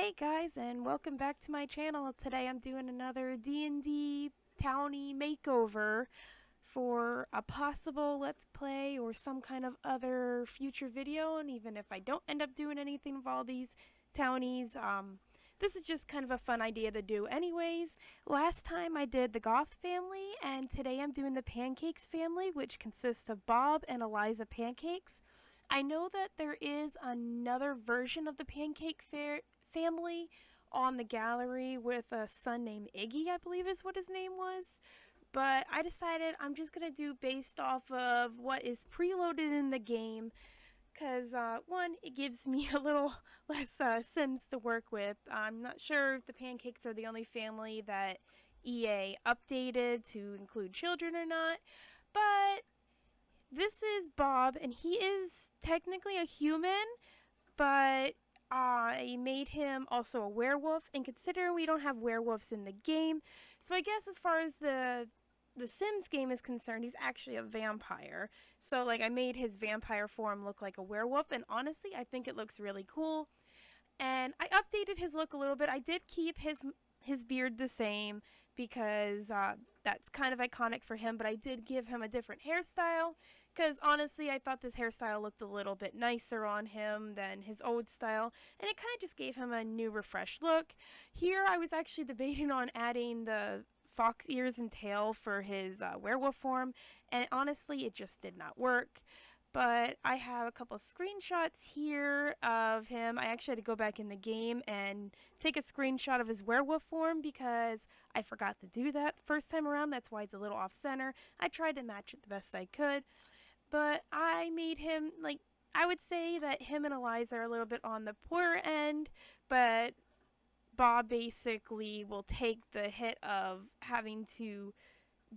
Hey guys and welcome back to my channel. Today I'm doing another D&D townie makeover for a possible let's play or some kind of other future video and even if I don't end up doing anything with all these townies, um, this is just kind of a fun idea to do anyways. Last time I did the Goth family and today I'm doing the Pancakes family which consists of Bob and Eliza Pancakes. I know that there is another version of the Pancake Fair family on the gallery with a son named Iggy, I believe is what his name was. But I decided I'm just going to do based off of what is preloaded in the game. Because, uh, one, it gives me a little less uh, Sims to work with. I'm not sure if the Pancakes are the only family that EA updated to include children or not. But this is Bob, and he is technically a human, but I made him also a werewolf, and considering we don't have werewolves in the game, so I guess as far as the the Sims game is concerned, he's actually a vampire. So like I made his vampire form look like a werewolf, and honestly, I think it looks really cool. And I updated his look a little bit. I did keep his his beard the same because uh, that's kind of iconic for him, but I did give him a different hairstyle because honestly, I thought this hairstyle looked a little bit nicer on him than his old style, and it kind of just gave him a new, refreshed look. Here, I was actually debating on adding the fox ears and tail for his uh, werewolf form, and honestly, it just did not work. But I have a couple screenshots here of him. I actually had to go back in the game and take a screenshot of his werewolf form because I forgot to do that first time around. That's why it's a little off center. I tried to match it the best I could but I made him like I would say that him and Eliza are a little bit on the poor end, but Bob basically will take the hit of having to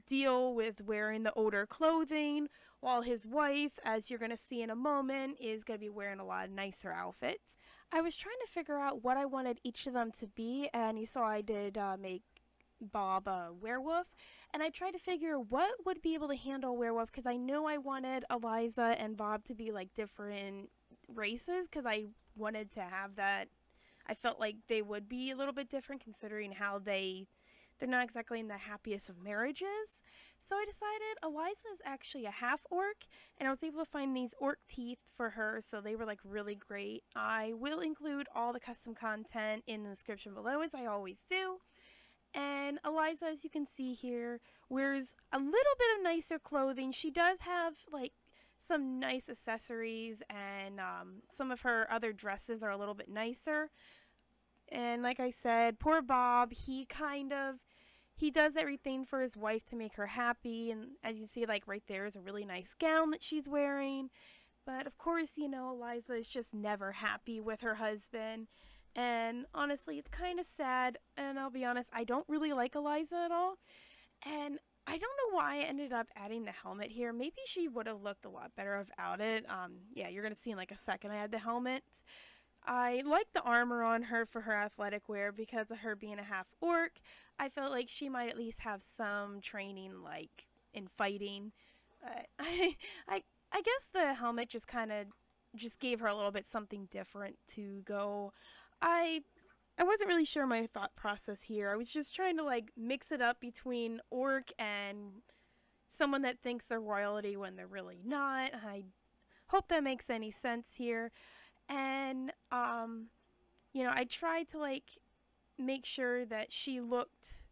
deal with wearing the older clothing, while his wife, as you're going to see in a moment, is going to be wearing a lot of nicer outfits. I was trying to figure out what I wanted each of them to be, and you saw I did uh, make Bob a werewolf, and I tried to figure what would be able to handle werewolf because I know I wanted Eliza and Bob to be like different races because I wanted to have that. I felt like they would be a little bit different considering how they they're not exactly in the happiest of marriages. So I decided Eliza is actually a half orc, and I was able to find these orc teeth for her, so they were like really great. I will include all the custom content in the description below, as I always do. And Eliza, as you can see here, wears a little bit of nicer clothing. She does have like some nice accessories and um, some of her other dresses are a little bit nicer. And like I said, poor Bob, he kind of, he does everything for his wife to make her happy. And as you see, like right there is a really nice gown that she's wearing. But of course, you know, Eliza is just never happy with her husband. And honestly, it's kind of sad. And I'll be honest, I don't really like Eliza at all. And I don't know why I ended up adding the helmet here. Maybe she would have looked a lot better without it. Um, yeah, you're going to see in like a second I had the helmet. I like the armor on her for her athletic wear because of her being a half orc. I felt like she might at least have some training like in fighting. Uh, I, I, I guess the helmet just kind of just gave her a little bit something different to go I I wasn't really sure my thought process here. I was just trying to like mix it up between orc and someone that thinks they're royalty when they're really not. I hope that makes any sense here. And um you know, I tried to like make sure that she looked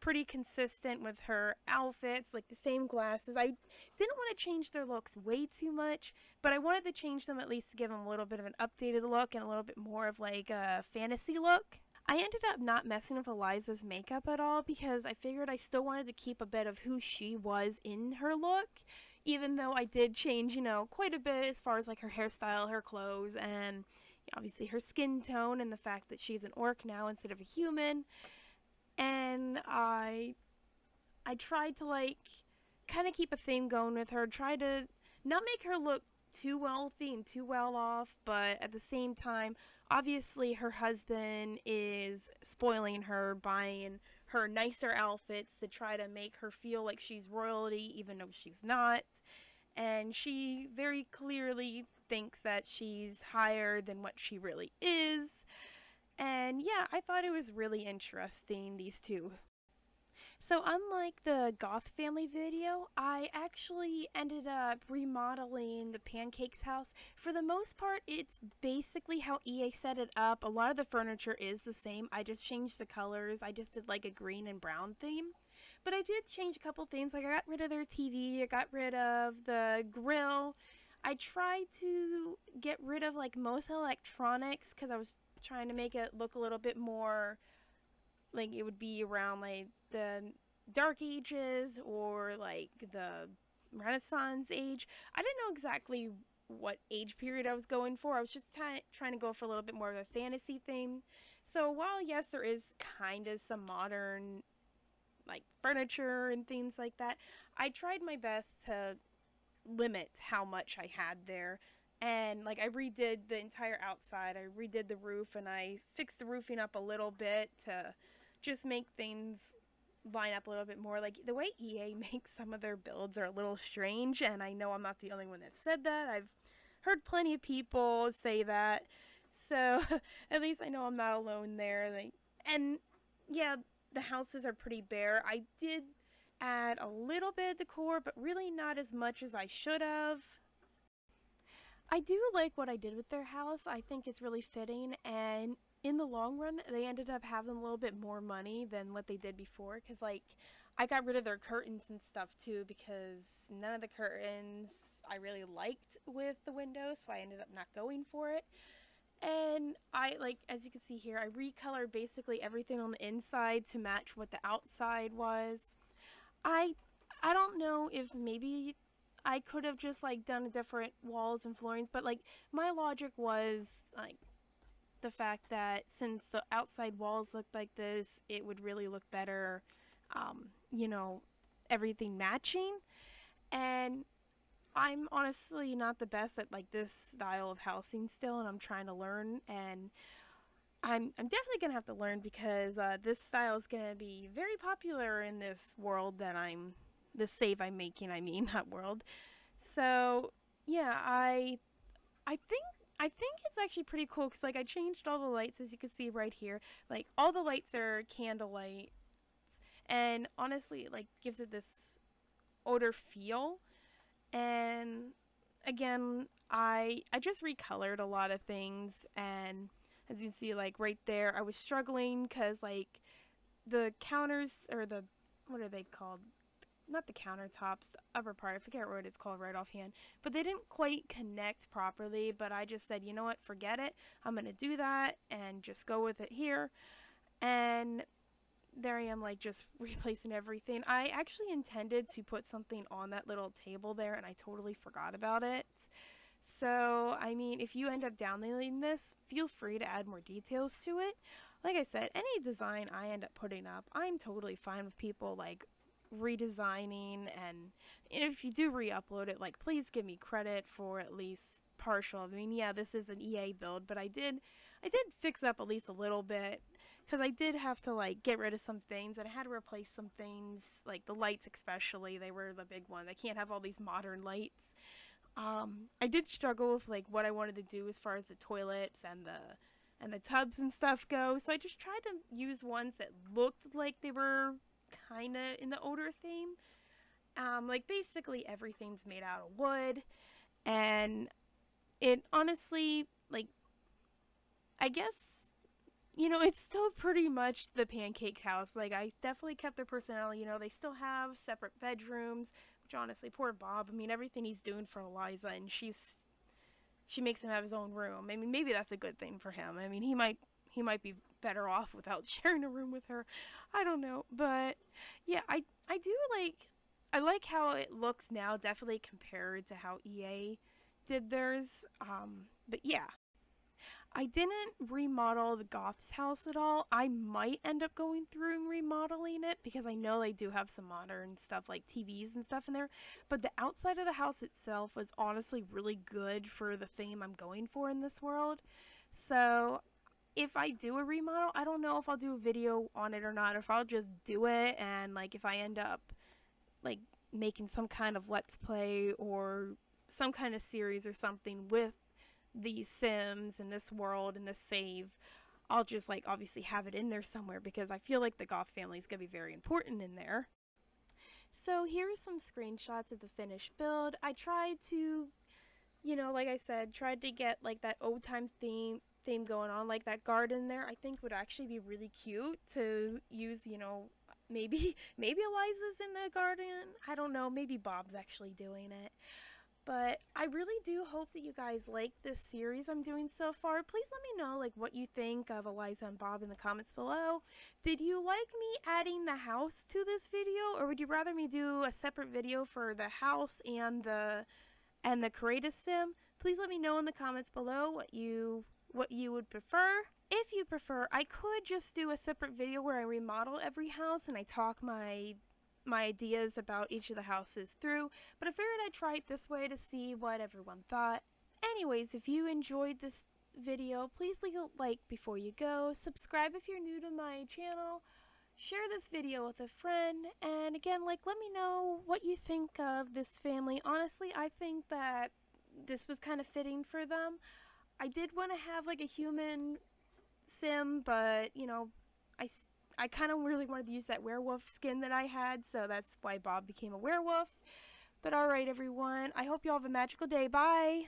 pretty consistent with her outfits, like the same glasses. I didn't want to change their looks way too much, but I wanted to change them at least to give them a little bit of an updated look and a little bit more of like a fantasy look. I ended up not messing with Eliza's makeup at all because I figured I still wanted to keep a bit of who she was in her look, even though I did change, you know, quite a bit as far as like her hairstyle, her clothes, and obviously her skin tone and the fact that she's an orc now instead of a human and I I tried to like kind of keep a theme going with her, try to not make her look too wealthy and too well off, but at the same time, obviously her husband is spoiling her, buying her nicer outfits to try to make her feel like she's royalty, even though she's not. And she very clearly thinks that she's higher than what she really is. And yeah, I thought it was really interesting, these two. So unlike the Goth family video, I actually ended up remodeling the Pancakes house. For the most part, it's basically how EA set it up. A lot of the furniture is the same. I just changed the colors. I just did like a green and brown theme. But I did change a couple things. Like I got rid of their TV, I got rid of the grill. I tried to get rid of like most electronics because I was trying to make it look a little bit more like it would be around like the dark ages or like the renaissance age. I didn't know exactly what age period i was going for. I was just t- trying to go for a little bit more of a fantasy theme so while yes there is kind of some modern like furniture and things like that i tried my best to limit how much i had there and like I redid the entire outside. I redid the roof and I fixed the roofing up a little bit to just make things line up a little bit more. Like the way EA makes some of their builds are a little strange, and I know I'm not the only one that said that. I've heard plenty of people say that, so at least I know I'm not alone there. Like, and yeah, the houses are pretty bare. I did add a little bit of decor, but really not as much as I should have. I do like what I did with their house. I think it's really fitting, and in the long run, they ended up having a little bit more money than what they did before. Because, like, I got rid of their curtains and stuff too, because none of the curtains I really liked with the windows, so I ended up not going for it. And I, like, as you can see here, I recolored basically everything on the inside to match what the outside was. I, I don't know if maybe I could have just, like, done different walls and floorings, but, like, my logic was, like, the fact that since the outside walls looked like this, it would really look better, um, you know, everything matching. And I'm honestly not the best at like this style of housing still, and I'm trying to learn. And I'm I'm definitely gonna have to learn because uh, this style is gonna be very popular in this world that I'm the save I'm making. I mean, not world. So yeah, I I think I think it's actually pretty cool because like I changed all the lights as you can see right here. Like all the lights are candle lights and honestly like gives it this odor feel. And again, I I just recolored a lot of things and as you see like right there I was struggling cuz like the counters or the what are they called? Not the countertops, the upper part. I forget what it's called right offhand. But they didn't quite connect properly. But I just said, you know what, forget it. I'm going to do that and just go with it here. And there I am, like, just replacing everything. I actually intended to put something on that little table there, and I totally forgot about it. So, I mean, if you end up downloading this, feel free to add more details to it. Like I said, any design I end up putting up, I'm totally fine with people, like, redesigning and if you do re-upload it like please give me credit for at least partial. I mean yeah this is an ea build but i did i did fix up at least a little bit because i did have to like get rid of some things and i had to replace some things like the lights especially they were the big one i can't have all these modern lights. Um, i did struggle with like what i wanted to do as far as the toilets and the and the tubs and stuff go so i just tried to use ones that looked like they were kind of in the odor theme. Um, like basically everything's made out of wood, and it honestly, like, I guess, you know, it's still pretty much the pancake house. Like, I definitely kept their personality. You know, they still have separate bedrooms, which honestly, poor Bob. I mean, everything he's doing for Eliza, and she's she makes him have his own room. I mean, maybe that's a good thing for him. I mean, he might he might be better off without sharing a room with her. I don't know, but yeah, I I do like I like how it looks now, definitely compared to how EA did theirs. Um, but yeah. I didn't remodel the Goth's house at all. I might end up going through and remodeling it because I know they do have some modern stuff like TVs and stuff in there. But the outside of the house itself was honestly really good for the theme I'm going for in this world. So if I do a remodel, I don't know if I'll do a video on it or not, or if I'll just do it and like if I end up like making some kind of let's play or some kind of series or something with these sims and this world and this save I'll just like obviously have it in there somewhere because I feel like the Goth family is going to be very important in there. So here are some screenshots of the finished build. I tried to, you know, like I said, tried to get like that old time theme theme going on, like that garden there. I think would actually be really cute to use, you know, maybe maybe Eliza's in the garden. I don't know. Maybe Bob's actually doing it. But I really do hope that you guys like this series I'm doing so far. Please let me know like what you think of Eliza and Bob in the comments below. Did you like me adding the house to this video or would you rather me do a separate video for the house and the and the create sim? Please let me know in the comments below what you what you would prefer. If you prefer, I could just do a separate video where I remodel every house and I talk my my ideas about each of the houses through, but I figured I'd try it this way to see what everyone thought. Anyways, if you enjoyed this video, please leave a like before you go, subscribe if you're new to my channel, share this video with a friend, and again, like, let me know what you think of this family. Honestly, I think that this was kind of fitting for them. I did want to have, like, a human sim, but, you know, I I kind of really wanted to use that werewolf skin that I had, so that's why Bob became a werewolf. But alright, everyone, I hope you all have a magical day. Bye!